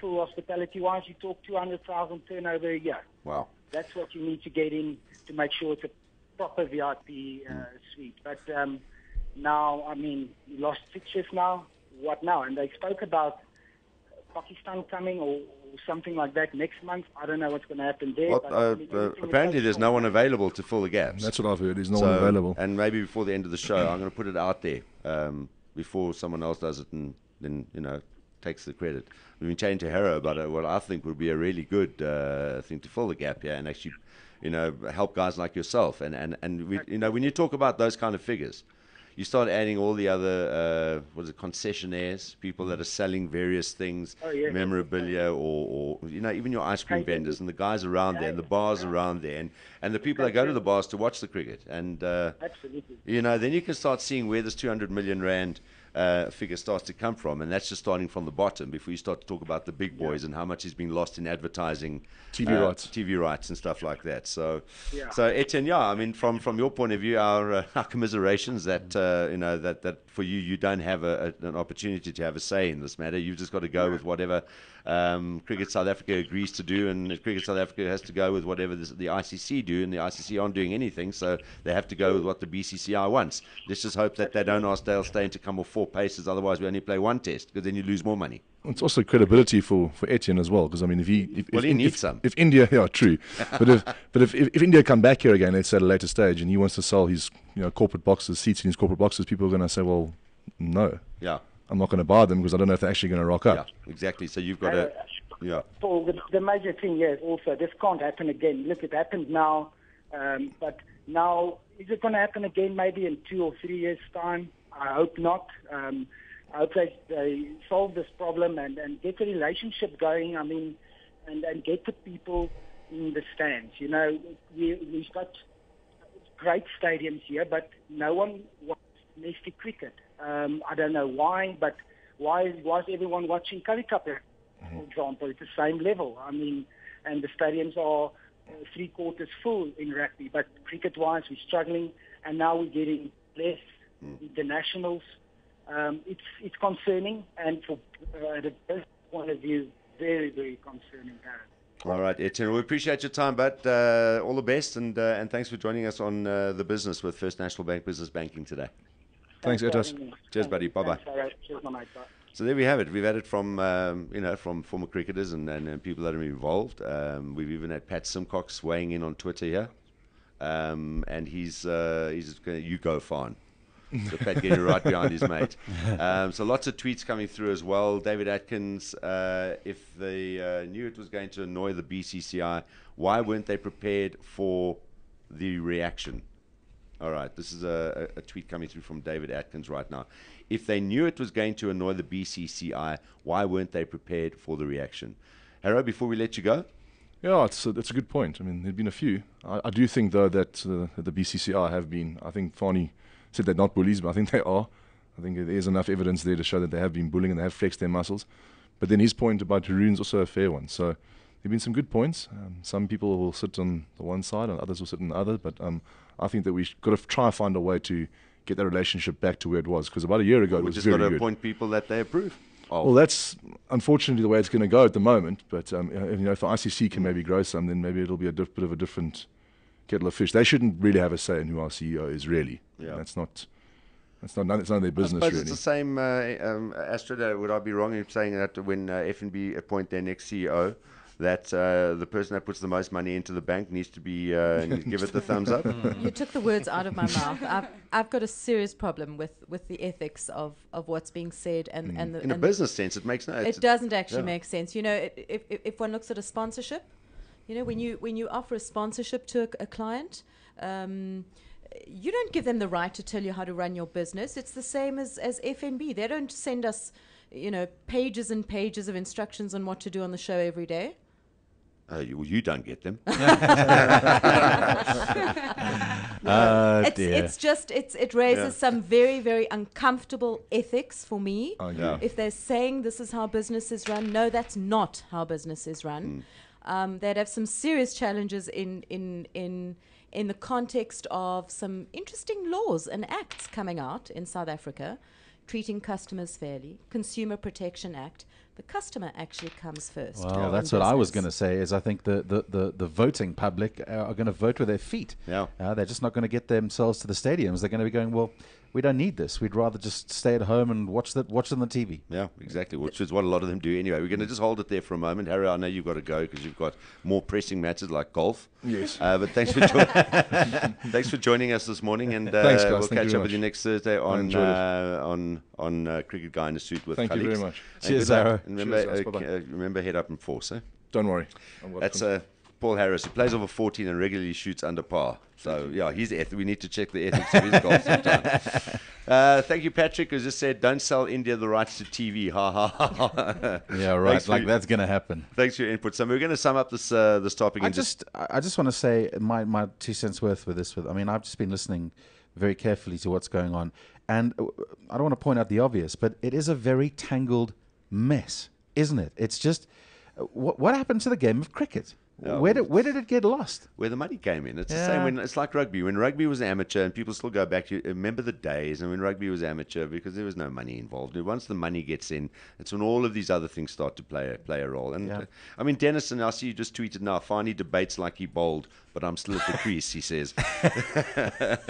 full hospitality-wise, you talk 200,000 turnover a year. Wow. That's what you need to get in to make sure it's a proper VIP uh, suite. But um, now, I mean, you lost fixtures now. What now? And they spoke about Pakistan coming or something like that next month. I don't know what's going to happen there. Well, but, uh, I mean, uh, apparently there's no one available to fill the gaps. That's what I've heard. There's no So- one available. And maybe before the end of the show, I'm going to put it out there um, before someone else does it and then, you know, takes the credit. We've been chatting to Harrow about it, what I think would be a really good uh, thing to fill the gap here and actually, you know, help guys like yourself. And, and, and we, you know, when you talk about those kind of figures, you start adding all the other, uh, what is it, concessionaires, people that are selling various things, Oh, memorabilia, or, or, you know, even your ice cream vendors and the guys around there and the bars around there and, and the people that go to the bars to watch the cricket. And, uh, Absolutely. you know, then you can start seeing where this 200 million rand uh, figure starts to come from, and that's just starting from the bottom before you start to talk about the big boys and how much is being lost in advertising, TV uh, rights. TV rights, and stuff like that. So, Yeah. so Etienne, yeah, I mean, from from your point of view, our, uh, our commiserations that uh, you know that that for you you don't have a, a, an opportunity to have a say in this matter. You've just got to go with whatever um, Cricket South Africa agrees to do, and Cricket South Africa has to go with whatever this, the ICC do, and the ICC aren't doing anything, so they have to go with what the BCCI wants. Let's just hope that they don't ask Dale Steyn to come off four paces, otherwise we only play one test, because then you lose more money. It's also credibility for, for Etienne as well, because I mean, if he if, Well, if, he needs if, some. If India, yeah, true, but if but if, if if India come back here again, let's say at a later stage, and he wants to sell his you know corporate boxes, seats in his corporate boxes, people are going to say, well, no, Yeah, I'm not going to buy them because I don't know if they're actually going to rock up. yeah, up. exactly. So you've got to, yeah, Paul, the, the major thing here is also this can't happen again. Look, it happened now, um, but now is it going to happen again? Maybe in two or three years' time. I hope not. Um, I hope they, they solve this problem and, and get the relationship going. I mean, and, and get the people in the stands. You know, we, we've got great stadiums here, but no one wants domestic cricket. Um, I don't know why, but why is everyone watching Currie Cup, for example? It's the same level. I mean, and the stadiums are uh, three quarters full in rugby, but cricket-wise, we're struggling, and now we're getting less internationals. Um, it's it's concerning, and from uh, the business point of view, very very concerning. Darren. All right, Etienne. We appreciate your time, but uh, all the best, and uh, and thanks for joining us on uh, the business with First National Bank Business Banking today. Thanks, having me. Cheers, buddy. Bye-bye. Thanks. Cheers, my mate. Bye. So there we have it. We've had it from um, you know from former cricketers and, and, and people that are involved. Um, we've even had Pat Symcox weighing in on Twitter here, um, and he's uh, he's going you go fine. So Pat getting right behind his mate. Um, so lots of tweets coming through as well. David Atkins, uh, if they uh, knew it was going to annoy the BCCI, why weren't they prepared for the reaction? All right, this is a, a tweet coming through from David Atkins right now. If they knew it was going to annoy the BCCI, why weren't they prepared for the reaction? Harrow, before we let you go, Yeah, it's a, it's a good point. I mean, there've been a few. I, I do think though that uh, the BCCI have been. I think Fanie said they're not bullies, but I think they are. I think there is enough evidence there to show that they have been bullying and they have flexed their muscles. But then his point about Haroon's also a fair one. So there've been some good points. Um, some people will sit on the one side and others will sit on the other. But um, I think that we've got to try and find a way to get that relationship back to where it was. Because about a year ago it we was just very got to good. appoint people that they approve. of. Well, that's unfortunately the way it's going to go at the moment. But um, you know, if the ICC can maybe grow some, then maybe it'll be a diff- bit of a different kettle of fish. They shouldn't really have a say in who our CEO is. Really, Yeah. that's not. That's not. It's none of their I business. suppose really. it's the same, uh, um, Astrid. Uh, would I be wrong in saying that when uh, FNB appoint their next CEO, that uh, the person that puts the most money into the bank needs to be uh, give it the thumbs up? You took the words out of my mouth. I've, I've got a serious problem with, with the ethics of, of what's being said and, and the In a and the- business sense, it makes no. it doesn't actually yeah. make sense. You know, i- if, if, if one looks at a sponsorship, you know, when you when you offer a sponsorship to a, a client, um, you don't give them the right to tell you how to run your business. It's the same as as FNB. They don't send us, you know, pages and pages of instructions on what to do on the show every day. Uh, you, well, you don't get them. Oh, it's, dear. it's just it's it raises Yeah. some very very uncomfortable ethics for me. Oh, yeah. If they're saying this is how business is run, no, that's not how business is run. Um, they'd have some serious challenges in in in in the context of some interesting laws and acts coming out in South Africa, treating customers fairly, Consumer Protection Act. The customer actually comes first. Well, in that's what I was going to say. Is I think the, the, the, the voting public are going to vote with their feet. Yeah. Uh, they're just not going to get themselves to the stadiums. They're going to be going, well, we don't need this. We'd rather just stay at home and watch the watch on the TV. Yeah, exactly. Which is what a lot of them do anyway. We're going to just hold it there for a moment, Harry. I know you've got to go because you've got more pressing matters like golf. Yes. Uh, but thanks for jo- thanks for joining us this morning, and uh, Thanks, guys. we'll Thank catch very up with you next Thursday on uh, on on uh, Cricket Guy in a Suit with Thank you very much. And Cheers, good. Zara. Remember, Cheers, uh, uh, remember, head up and force. Eh? Don't worry. I'm That's uh, Paul Harris, who plays over 14 and regularly shoots under par. So, yeah, he's eth- we need to check the ethics of his golf sometime. Uh, thank you, Patrick, who just said, don't sell India the rights to TV. Ha, ha, ha, ha. Yeah, right. Thanks for- like that's going to happen. Thanks for your input. So, we're going to sum up this uh, this topic. I and just, I I just want to say my, my two cents worth with this. With I mean, I've just been listening very carefully to what's going on, and uh, I don't want to point out the obvious, but it is a very tangled mess, isn't it? It's just uh, what what happened to the game of cricket? Yeah, where did where did it get lost? where the money came in. It's the same when it's like rugby. When rugby was amateur, and people still go back to remember the days, and when rugby was amateur because there was no money involved. And Once the money gets in, it's when all of these other things start to play a, play a role. And Yeah. uh, I mean, Dennison, I see you just tweeted now. Finally debates like he bowled, but I'm still at the crease. He says.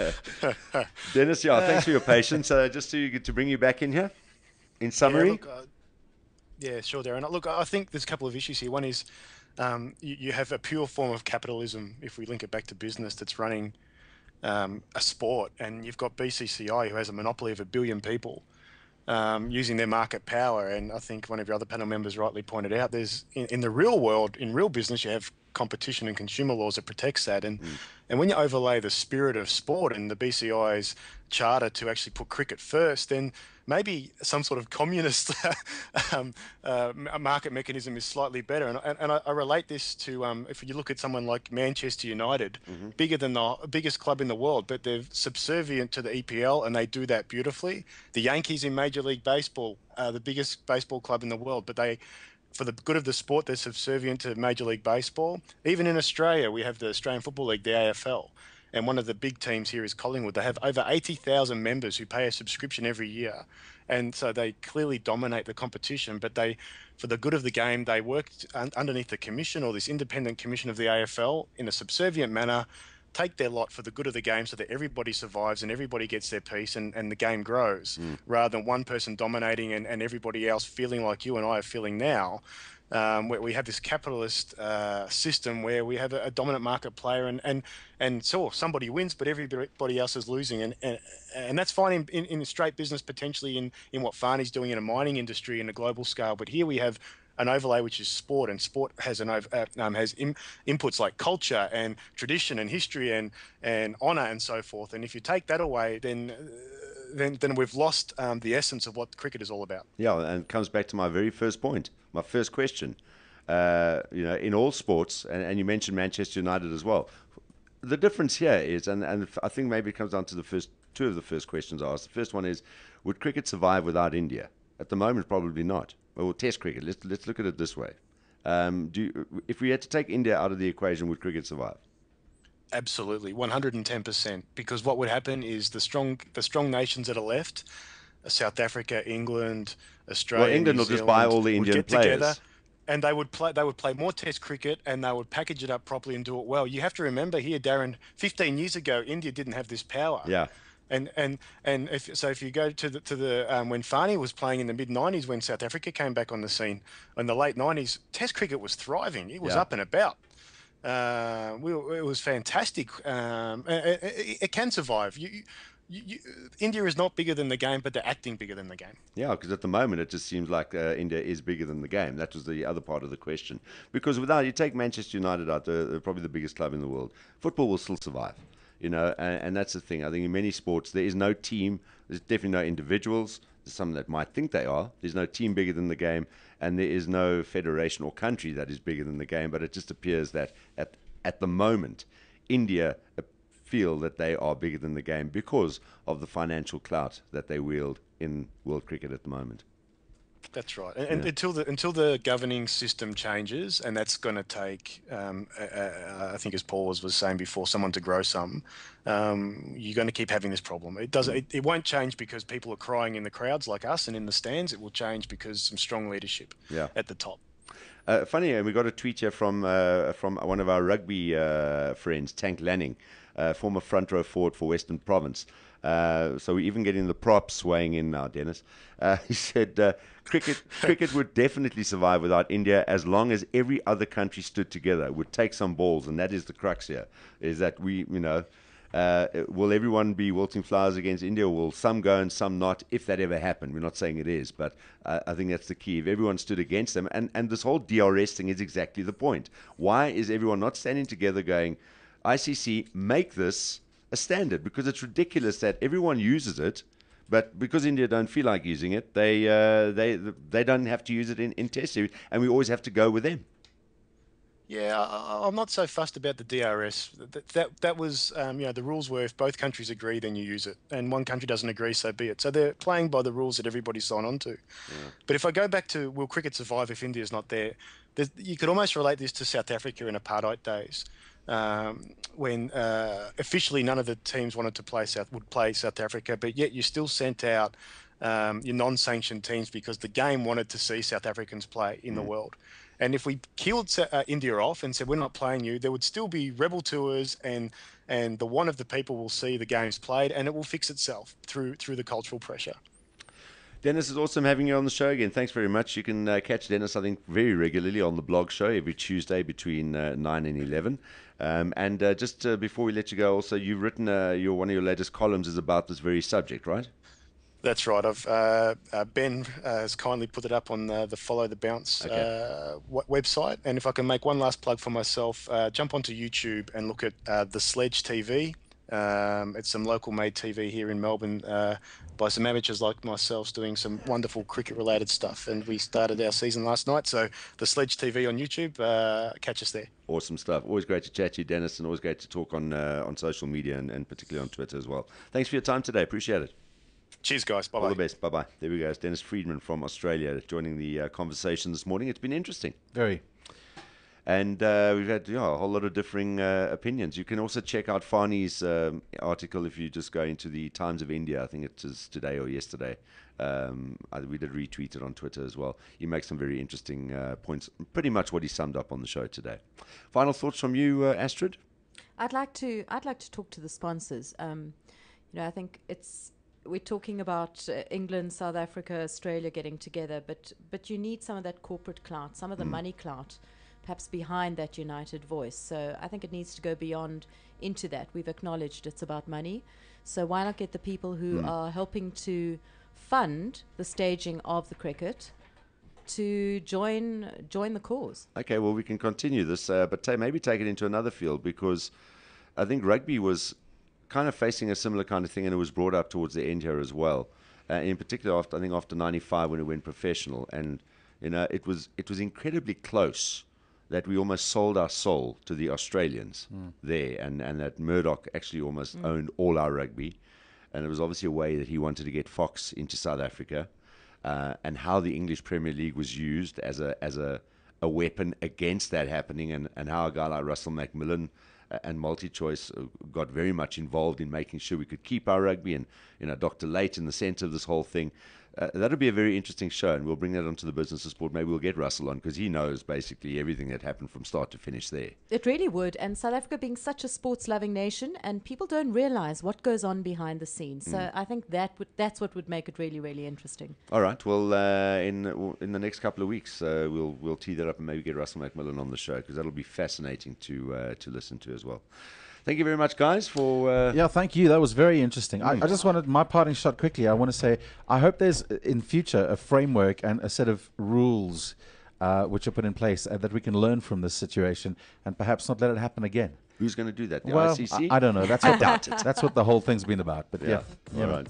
Dennis, yeah, thanks for your patience. Uh, just to to bring you back in here. In summary, Yeah, look, uh, yeah, sure, Darren. Look, I think there's a couple of issues here. One is um, you, you have a pure form of capitalism, if we link it back to business, that's running um, a sport, and you've got BCCI who has a monopoly of a billion people. Um, using their market power, and I think one of your other panel members rightly pointed out, there's in, in the real world, in real business, you have competition and consumer laws that protects that, and and when you overlay the spirit of sport and the BCI's charter to actually put cricket first, then maybe some sort of communist um, uh, market mechanism is slightly better. And, and, and I, I relate this to um, if you look at someone like Manchester United, bigger than the biggest club in the world, but they're subservient to the EPL and they do that beautifully. The Yankees in Major League Baseball are the biggest baseball club in the world, but they for the good of the sport, they're subservient to Major League Baseball. Even in Australia, we have the Australian Football League, the AFL. And one of the big teams here is Collingwood. They have over 80,000 members who pay a subscription every year. And so they clearly dominate the competition, but they, for the good of the game, they work un- underneath the commission or this independent commission of the AFL in a subservient manner, take their lot for the good of the game so that everybody survives and everybody gets their piece and, and the game grows mm. rather than one person dominating and, and everybody else feeling like you and I are feeling now. Um, where we have this capitalist uh, system where we have a, a dominant market player and, and, and so somebody wins, but everybody else is losing. And, and, and that's fine in, in, in straight business, potentially in, in what Fanie's doing in a mining industry in a global scale. But here we have an overlay which is sport, and sport has an uh, um, has in, inputs like culture and tradition and history and and honor and so forth. And if you take that away, then uh, then then we've lost um, the essence of what cricket is all about. Yeah, and it comes back to my very first point, my first question. Uh, you know, in all sports, and, and you mentioned Manchester United as well. The difference here is, and, and I think maybe it comes down to the first two of the first questions I asked. The first one is, would cricket survive without India? At the moment, probably not. Well, Test cricket. Let's let's look at it this way. Um, do you, if we had to take India out of the equation, would cricket survive? Absolutely, 110%. Because what would happen is the strong the strong nations that are left, South Africa, England, Australia. Well, England New will just buy all the Indian get together players. and they would play. They would play more Test cricket, and they would package it up properly and do it well. You have to remember here, Darren. 15 years ago, India didn't have this power. Yeah. And and and if so, if you go to the to the um, when Fanie was playing in the mid '90s, when South Africa came back on the scene in the late '90s, Test cricket was thriving. It was Yeah. up and about. Uh, we, it was fantastic. Um, it, it, it can survive. You, you, India is not bigger than the game, but they're acting bigger than the game. Yeah, because at the moment it just seems like uh, India is bigger than the game. That was the other part of the question. Because without you take Manchester United out, they're, they're probably the biggest club in the world. Football will still survive, you know, and, and that's the thing. I think in many sports there is no team. There's definitely no individuals. There's some that might think they are. There's no team bigger than the game, and there is no federation or country that is bigger than the game. But it just appears that at at the moment, India feel that they are bigger than the game because of the financial clout that they wield in world cricket at the moment. That's right. And, and until the until the governing system changes, and that's going to take, um, uh, I think, as Paul was, was saying before, someone to grow some. Um, you're going to keep having this problem. It doesn't. It, it won't change because people are crying in the crowds like us and in the stands. It will change because some strong leadership Yeah. at the top. Uh, funny, and we got a tweet here from uh, from one of our rugby uh, friends, Tank Lanning, uh, former front row forward for Western Province. Uh, so we're even getting the props weighing in now, Dennis. Uh, he said uh, cricket cricket would definitely survive without India as long as every other country stood together. Would take some balls, and that is the crux here. Is that we, you know, uh, will everyone be wilting flowers against India? Will some go and some not? If that ever happened, we're not saying it is, but uh, I think that's the key. If everyone stood against them, and and this whole DRS thing is exactly the point. Why is everyone not standing together, going, ICC, make this a standard? Because it's ridiculous that everyone uses it. But because India don't feel like using it, they uh, they they don't have to use it in, in test series, and we always have to go with them. Yeah, I, I'm not so fussed about the DRS. That that, that was, um, you know, the rules were if both countries agree, then you use it, and one country doesn't agree, so be it. So they're playing by the rules that everybody signed on to. But if I go back to will cricket survive if India's not there, you could almost relate this to South Africa in apartheid days, um, when uh, officially none of the teams wanted to play South would play South Africa, but yet you still sent out um, your non-sanctioned teams because the game wanted to see South Africans play in the world. And if we killed uh, India off and said we're not playing you, there would still be rebel tours, and and the one of the people will see the games played, and it will fix itself through through the cultural pressure. Dennis, it's awesome having you on the show again. Thanks very much. You can uh, catch Dennis, I think, very regularly on the blog show every Tuesday between uh, 9 and 11. Um, and uh, just uh, before we let you go, also, you've written uh, your one of your latest columns is about this very subject, right? That's right. I've uh, uh, Ben uh, has kindly put it up on the, the Follow the Bounce Okay. uh, w- website. And if I can make one last plug for myself, uh, jump onto YouTube and look at uh, the Sledge TV. Um, it's some local made TV here in Melbourne uh, by some amateurs like myself doing some wonderful cricket related stuff. And we started our season last night. So the Sledge TV on YouTube, uh, catch us there. Awesome stuff. Always great to chat to you, Dennis, and always great to talk on uh, on social media and, and particularly on Twitter as well. Thanks for your time today. Appreciate it. Cheers, guys. Bye All the bye. best. Bye bye. There we go. It's Dennis Friedman from Australia joining the uh, conversation this morning. It's been interesting. Very. And uh, we've had yeah, a whole lot of differing uh, opinions. You can also check out Fanie's um, article if you just go into the Times of India. I think it is today or yesterday. Um, I, we did retweet it on Twitter as well. He makes some very interesting uh, points. Pretty much what he summed up on the show today. Final thoughts from you, uh, Astrid? I'd like to. I'd like to talk to the sponsors. Um, you know, I think it's we're talking about uh, England, South Africa, Australia getting together, but but you need some of that corporate clout, some of the money clout, perhaps behind that united voice. So I think it needs to go beyond into that. We've acknowledged it's about money, so why not get the people who are helping to fund the staging of the cricket to join join the cause? Okay, well, we can continue this, uh, but ta- maybe take it into another field because I think rugby was kind of facing a similar kind of thing, and it was brought up towards the end here as well. Uh, in particular, after I think after '95 when it went professional, and you know, it was it was incredibly close that we almost sold our soul to the Australians there, and and that Murdoch actually almost owned all our rugby, and it was obviously a way that he wanted to get Fox into South Africa uh, and how the English Premier League was used as a as a, a weapon against that happening, and, and how a guy like Russell Macmillan and MultiChoice uh, got very much involved in making sure we could keep our rugby and you know Dr. Luyt in the centre of this whole thing. Uh, that'll be a very interesting show, and we'll bring that onto the business of sport. Maybe we'll get Russell on because he knows basically everything that happened from start to finish there. It really would. And South Africa being such a sports loving nation, and people don't realize what goes on behind the scenes. So I think that would, that's what would make it really, really interesting. All right. Well, uh, in in the next couple of weeks, uh, we'll we'll tee that up and maybe get Russell McMillan on the show because that'll be fascinating to uh, to listen to as well. Thank you very much, guys, for uh, Yeah, thank you. That was very interesting. I, I just wanted my parting shot quickly. I want to say I hope there's uh, in future a framework and a set of rules uh, which are put in place uh, that we can learn from this situation and perhaps not let it happen again. who's going to do that. The well, ICC. I, I don't know. That's what doubt it. That's what the whole thing's been about. But yeah, All right.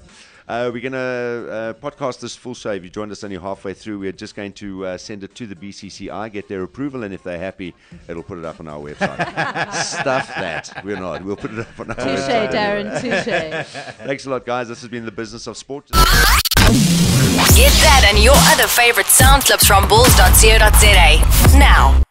Uh, we're going to uh, podcast this full show. If you joined us only halfway through, we're just going to uh, send it to the BCCI, get their approval, and if they're happy, it'll put it up on our website. Stuff that. We're not. We'll put it up on our Touche, website. Darren, touche. Thanks a lot, guys. This has been the business of sport. Get that and your other favorite sound clips from ballz.co.za now.